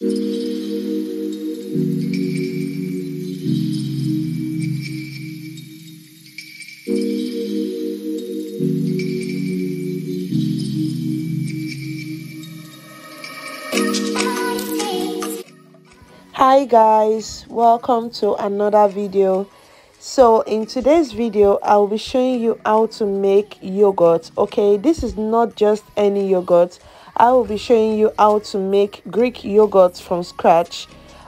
hi guys welcome to another video. So in today's video i'll be showing you how to make yogurt okay? This is not just any yogurt i will be showing you how to make greek yogurt from scratch.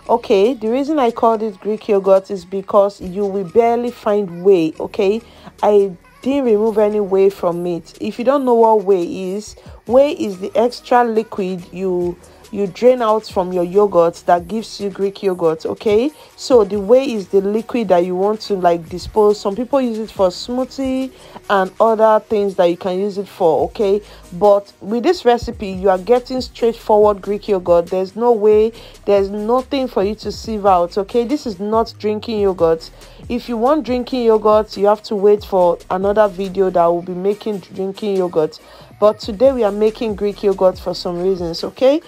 Okay the reason i called it greek yogurt is because you will barely find whey okay? I didn't remove any whey from it. If you don't know what whey is whey is the extra liquid you you drain out from your yogurt that gives you greek yogurt okay? So the whey is the liquid that you want to like dispose. Some people use it for smoothie and other things that you can use it for okay? But with this recipe you are getting straightforward greek yogurt. There's no way there's nothing for you to sieve out okay? This is not drinking yogurt. If you want drinking yogurt you have to wait for another video that will be making drinking yogurt. But today we are making greek yogurt for some reasons okay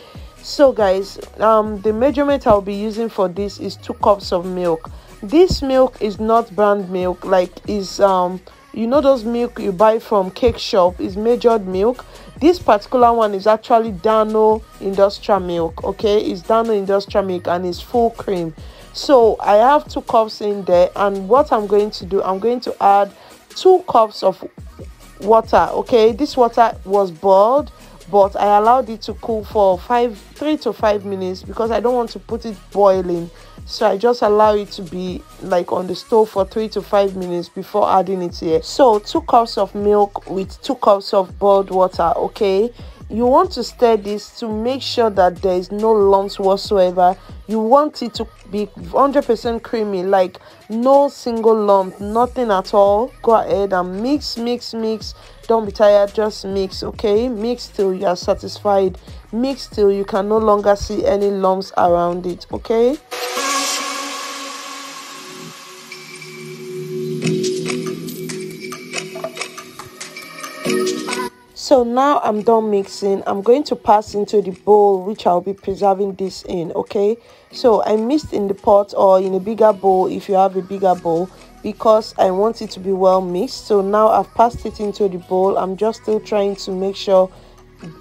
so guys um the measurement i'll be using for this is two cups of milk. This milk is not brand milk. Like is um you know those milk you buy from cake shop? Is measured milk. This particular one is actually dano industrial milk okay? It's dano industrial milk and it's full cream. So i have two cups in there and what i'm going to do i'm going to add two cups of water okay? This water was boiled but I allowed it to cool for five, three to five minutes because I don't want to put it boiling. So I just allow it to be like on the stove for three to five minutes before adding it here. So two cups of milk with two cups of boiled water, okay? You want to stir this to make sure that there is no lumps whatsoever. You want it to be 100% creamy like no single lump nothing at all. Go ahead and mix mix mix. Don't be tired just mix okay? Mix till you are satisfied. Mix till you can no longer see any lumps around it okay so now i'm done mixing. I'm going to pass into the bowl which i'll be preserving this in okay? So i mixed in the pot or in a bigger bowl if you have a bigger bowl because i want it to be well mixed. So now i've passed it into the bowl. I'm just still trying to make sure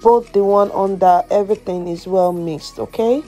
both the one under everything is well mixed okay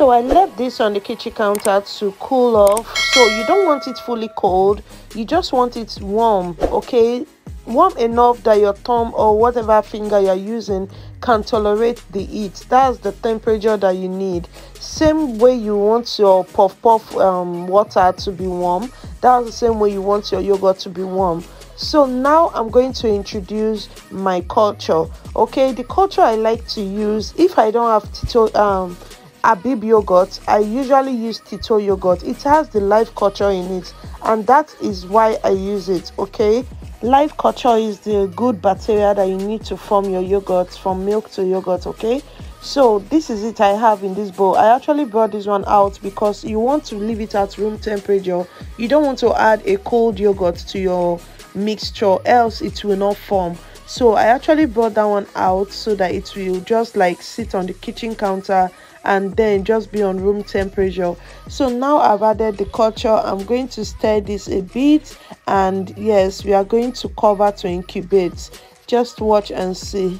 so i left this on the kitchen counter to cool off. So you don't want it fully cold. You just want it warm okay? Warm enough that your thumb or whatever finger you're using can tolerate the heat. That's the temperature that you need. Same way you want your puff puff um, water to be warm. That's the same way you want your yogurt to be warm. So now i'm going to introduce my culture okay? The culture i like to use if i don't have to um Habib yogurt, I usually use Tito yogurt. It has the live culture in it, and that is why I use it. Okay, live culture is the good bacteria that you need to form your yogurt from milk to yogurt. Okay, so this is it I have in this bowl. I actually brought this one out because you want to leave it at room temperature. You don't want to add a cold yogurt to your mixture, else it will not form so i actually brought that one out so that it will just like sit on the kitchen counter and then just be on room temperature. So now i've added the culture. I'm going to stir this a bit and yes we are going to cover to incubate. Just watch and see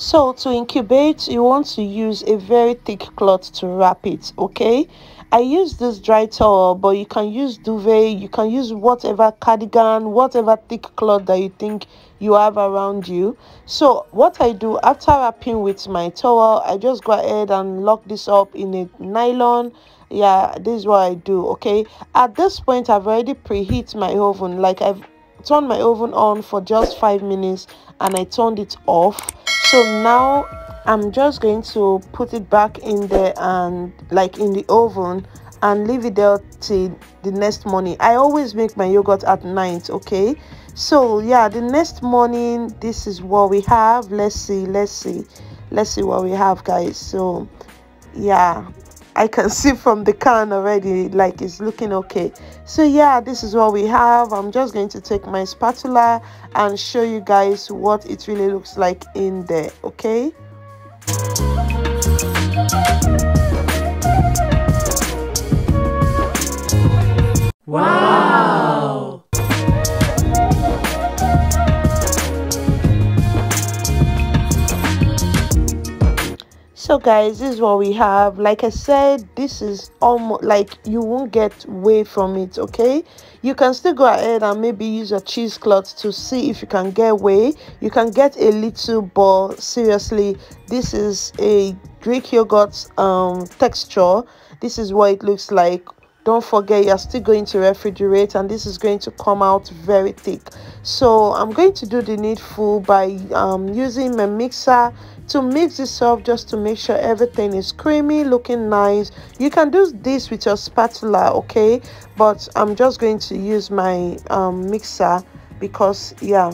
so to incubate you want to use a very thick cloth to wrap it okay I use this dry towel, but you can use duvet, you can use whatever cardigan, whatever thick cloth that you think you have around you. So what I do after wrapping with my towel, I just go ahead and lock this up in a nylon. Yeah, this is what I do, okay? At this point, I've already preheat my oven. Like I've turned my oven on for just five minutes and I turned it off. So now i'm just going to put it back in there and like in the oven and leave it there till the next morning. I always make my yogurt at night okay? So yeah the next morning this is what we have. Let's see let's see let's see what we have guys. So yeah i can see from the can already like it's looking okay. So yeah this is what we have. I'm just going to take my spatula and show you guys what it really looks like in there okay? Wow! So guys, this is what we have. Like I said, this is almost like you won't get away from it, okay? You can still go ahead and maybe use your cheesecloth to see if you can get away. You can get a little, but seriously, this is a Greek yogurt um, texture. This is what it looks like don't forget you're still going to refrigerate and this is going to come out very thick. So i'm going to do the needful by um, using my mixer to mix this up just to make sure everything is creamy looking nice. You can do this with your spatula okay? But i'm just going to use my um, mixer because yeah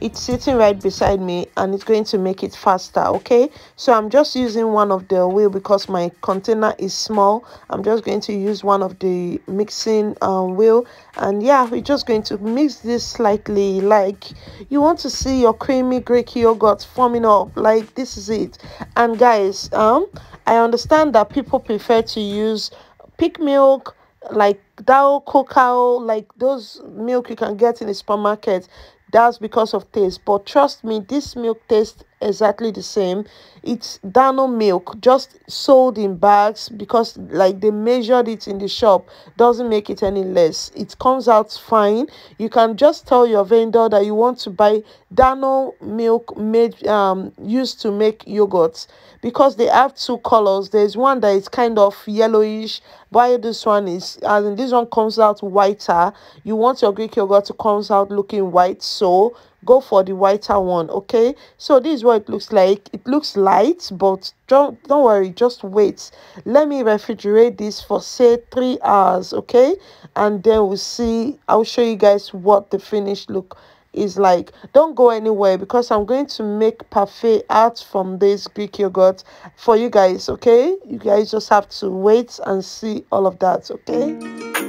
it's sitting right beside me and it's going to make it faster okay? So i'm just using one of the wheel because my container is small. I'm just going to use one of the mixing um, wheel. And yeah we're just going to mix this slightly. Like you want to see your creamy greek yogurt forming up. Like this is it. And guys um i understand that people prefer to use peak milk like Dao cocoa like those milk you can get in the supermarket that's because of taste. But trust me this milk tastes exactly the same. It's dano milk just sold in bags because like they measured it in the shop. Doesn't make it any less. It comes out fine. You can just tell your vendor that you want to buy dano milk made um used to make yogurts because they have two colors. There's one that is kind of yellowish while this one is and this one comes out whiter. You want your greek yogurt to comes out looking white. So go for the whiter one okay? So this is what it looks like. It looks light but don't don't worry just wait. Let me refrigerate this for say three hours okay? And then we'll see i'll show you guys what the finished look is like. Don't go anywhere because i'm going to make parfait out from this greek yogurt for you guys okay? You guys just have to wait and see all of that okay